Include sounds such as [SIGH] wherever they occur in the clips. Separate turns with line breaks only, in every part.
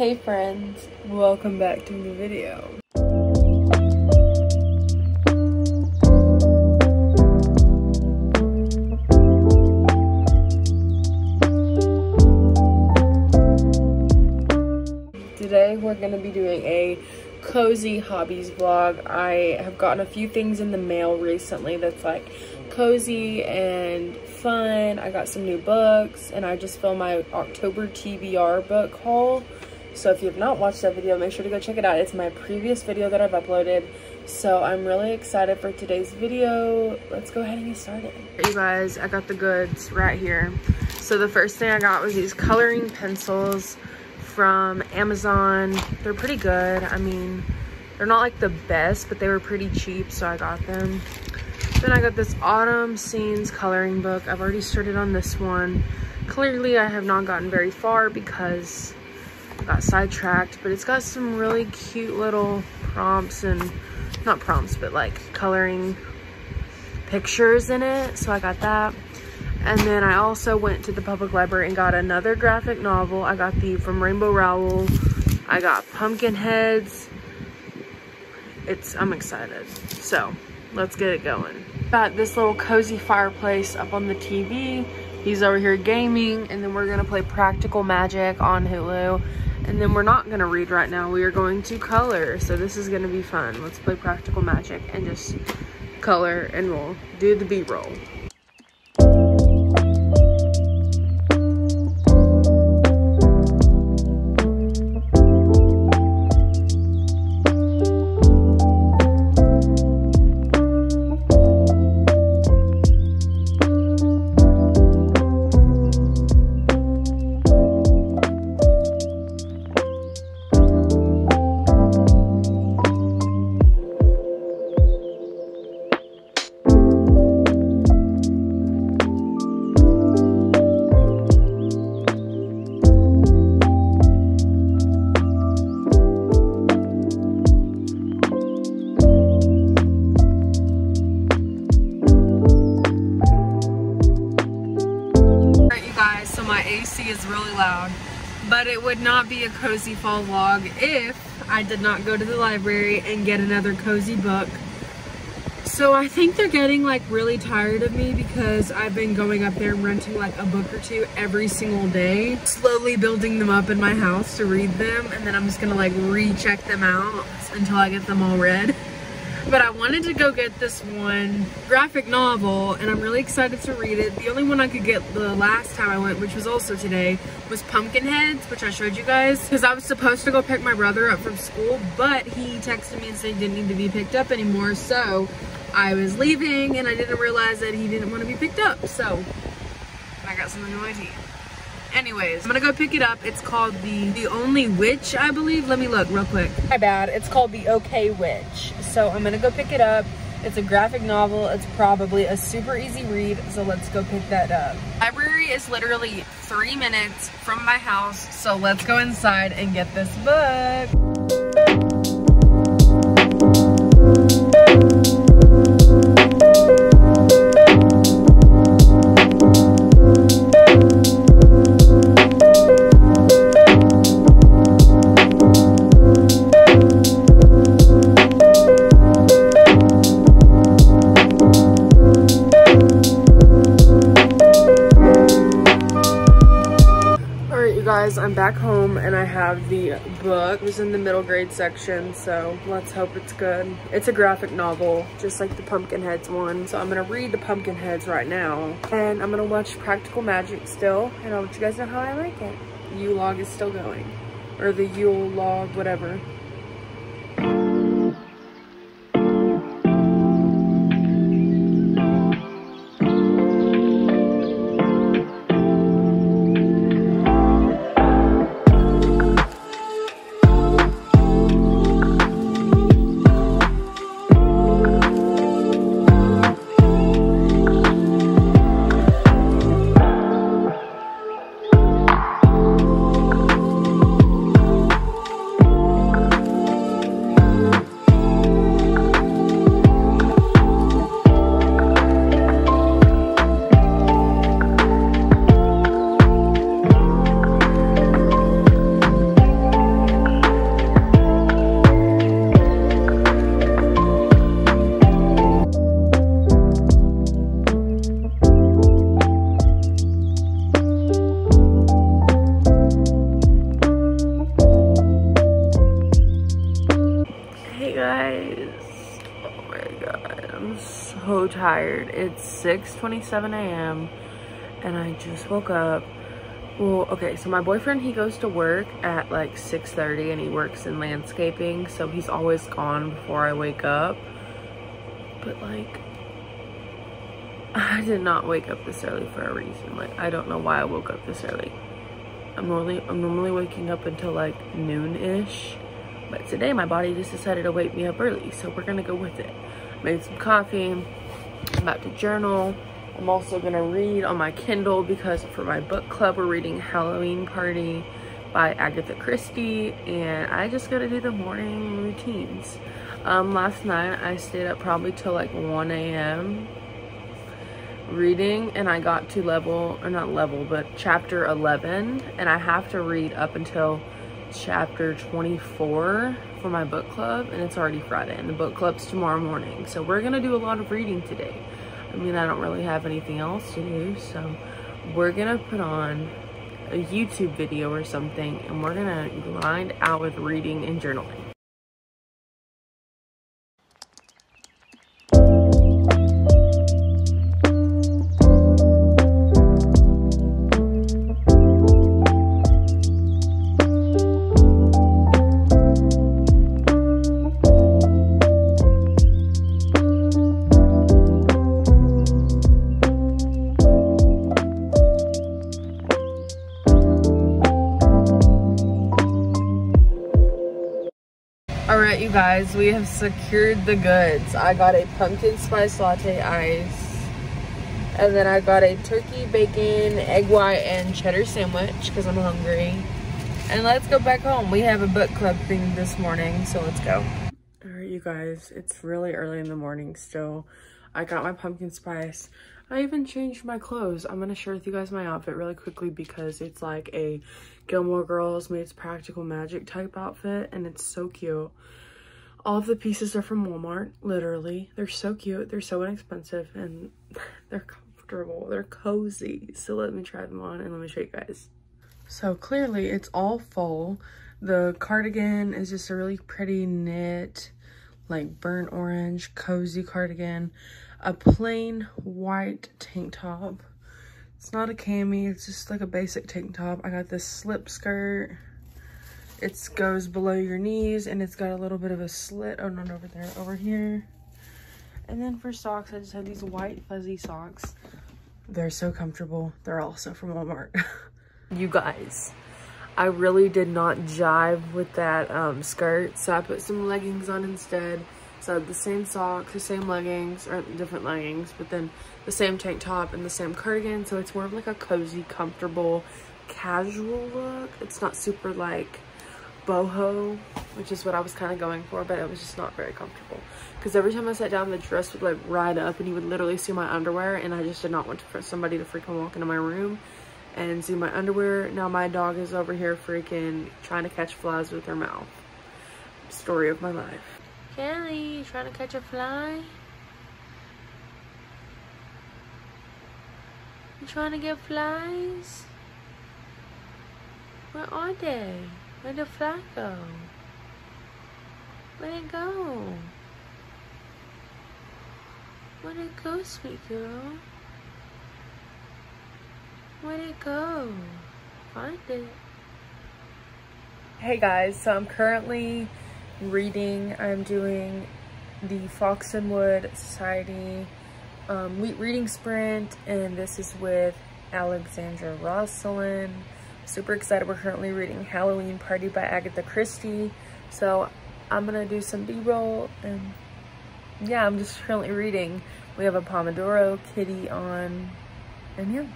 Hey friends, welcome back to the video. Today we're going to be doing a cozy hobbies vlog. I have gotten a few things in the mail recently that's like cozy and fun. I got some new books and I just filmed my October TBR book haul. So if you have not watched that video, make sure to go check it out. It's my previous video that I've uploaded. So I'm really excited for today's video. Let's go ahead and get started. You guys, I got the goods right here. So the first thing I got was these coloring pencils from Amazon. They're pretty good. I mean, they're not like the best, but they were pretty cheap, so I got them. Then I got this Autumn Scenes coloring book. I've already started on this one. Clearly, I have not gotten very far because got sidetracked, but it's got some really cute little prompts and, not prompts, but like coloring pictures in it. So I got that. And then I also went to the public library and got another graphic novel. I got the from Rainbow Rowell. I got Pumpkinheads. It's, I'm excited. So let's get it going. Got this little cozy fireplace up on the TV. He's over here gaming and then we're gonna play Practical Magic on Hulu. And then we're not gonna read right now. We are going to color. So this is gonna be fun. Let's play Practical Magic and just color and we'll do the B-roll. Is really loud. But it would not be a cozy fall vlog if I did not go to the library and get another cozy book. So I think they're getting like really tired of me because I've been going up there and renting like a book or two every single day. Slowly building them up in my house to read them and then I'm just gonna like recheck them out until I get them all read but I wanted to go get this one graphic novel and I'm really excited to read it. The only one I could get the last time I went, which was also today, was Pumpkinheads, which I showed you guys because I was supposed to go pick my brother up from school, but he texted me and said he didn't need to be picked up anymore. So I was leaving and I didn't realize that he didn't want to be picked up. So I got some my teeth. Anyways, I'm gonna go pick it up. It's called the The Only Witch, I believe. Let me look real quick. My bad. It's called The Okay Witch. So I'm gonna go pick it up. It's a graphic novel. It's probably a super easy read, so let's go pick that up. Library is literally three minutes from my house, so let's go inside and get this book. Back home and I have the book. It was in the middle grade section, so let's hope it's good. It's a graphic novel, just like the Pumpkinheads one. So I'm gonna read the Pumpkinheads right now. And I'm gonna watch Practical Magic still, and I'll let you guys know how I like it. U-log is still going, or the Yule log, whatever. So tired. It's 6.27 a.m. and I just woke up. Well, okay, so my boyfriend, he goes to work at like 6.30 and he works in landscaping. So he's always gone before I wake up. But like, I did not wake up this early for a reason. Like, I don't know why I woke up this early. I'm normally, I'm normally waking up until like noon-ish. But today my body just decided to wake me up early. So we're gonna go with it. Made some coffee. I'm about to journal. I'm also gonna read on my Kindle because for my book club, we're reading Halloween Party by Agatha Christie. And I just gotta do the morning routines. Um, last night I stayed up probably till like 1 a.m. reading and I got to level, or not level, but chapter 11. And I have to read up until chapter 24 for my book club and it's already Friday and the book club's tomorrow morning. So we're gonna do a lot of reading today. I mean, I don't really have anything else to do. So we're gonna put on a YouTube video or something and we're gonna grind out with reading and journaling. You guys, we have secured the goods. I got a pumpkin spice latte ice. And then I got a turkey, bacon, egg white, and cheddar sandwich because I'm hungry. And let's go back home. We have a book club thing this morning, so let's go. Alright, you guys, it's really early in the morning still. I got my pumpkin spice. I even changed my clothes. I'm gonna share with you guys my outfit really quickly because it's like a Gilmore Girls meets Practical Magic type outfit and it's so cute. All of the pieces are from Walmart, literally. They're so cute, they're so inexpensive, and [LAUGHS] they're comfortable, they're cozy. So let me try them on and let me show you guys. So clearly it's all full. The cardigan is just a really pretty knit, like burnt orange, cozy cardigan a plain white tank top. It's not a cami, it's just like a basic tank top. I got this slip skirt. It goes below your knees and it's got a little bit of a slit. Oh, not over there, over here. And then for socks, I just have these white fuzzy socks. They're so comfortable. They're also from Walmart. [LAUGHS] you guys, I really did not jive with that um, skirt, so I put some leggings on instead. So the same socks, the same leggings, or different leggings, but then the same tank top and the same cardigan. So it's more of like a cozy, comfortable, casual look. It's not super like boho, which is what I was kind of going for, but it was just not very comfortable. Because every time I sat down, the dress would like ride up and you would literally see my underwear and I just did not want for somebody to freaking walk into my room and see my underwear. Now my dog is over here freaking trying to catch flies with her mouth. Story of my life. Kelly, trying to catch a fly? You trying to get flies? Where are they? Where'd the fly go? Where'd it go? Where'd it go, sweet girl? Where'd it go? Find it. Hey guys, so I'm currently reading. I'm doing the Fox and Wood Society um, reading sprint, and this is with Alexandra Rosalind. Super excited. We're currently reading Halloween Party by Agatha Christie. So I'm gonna do some B-roll and yeah, I'm just currently reading. We have a Pomodoro kitty on and yeah.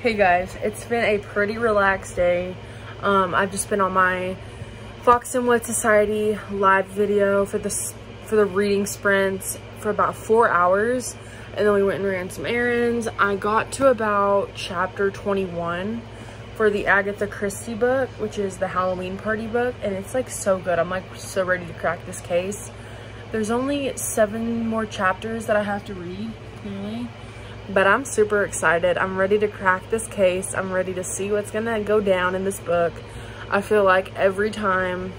Hey guys, it's been a pretty relaxed day. Um, I've just been on my Fox and Wood Society live video for the, for the reading sprints for about four hours. And then we went and ran some errands. I got to about chapter 21 for the Agatha Christie book, which is the Halloween party book. And it's like so good. I'm like so ready to crack this case. There's only seven more chapters that I have to read, clearly. But I'm super excited. I'm ready to crack this case. I'm ready to see what's gonna go down in this book. I feel like every time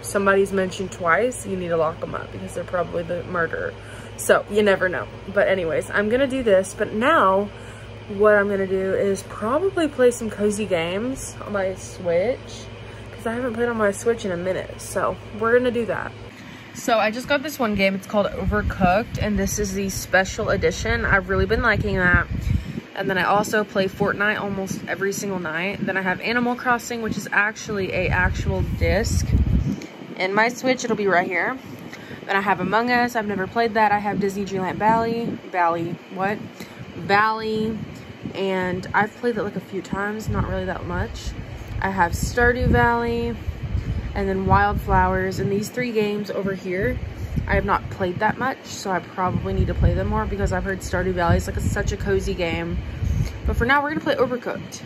somebody's mentioned twice, you need to lock them up because they're probably the murderer. So you never know. But anyways, I'm gonna do this. But now what I'm gonna do is probably play some cozy games on my Switch because I haven't played on my Switch in a minute. So we're gonna do that. So I just got this one game. It's called Overcooked, and this is the special edition. I've really been liking that. And then I also play Fortnite almost every single night. Then I have Animal Crossing, which is actually a actual disc. In my Switch, it'll be right here. Then I have Among Us. I've never played that. I have Disney Dreamlight Valley. Valley, what? Valley. And I've played it like a few times, not really that much. I have Stardew Valley and then Wylde Flowers. And these three games over here, I have not played that much, so I probably need to play them more because I've heard Stardew Valley is like a, such a cozy game. But for now, we're gonna play Overcooked.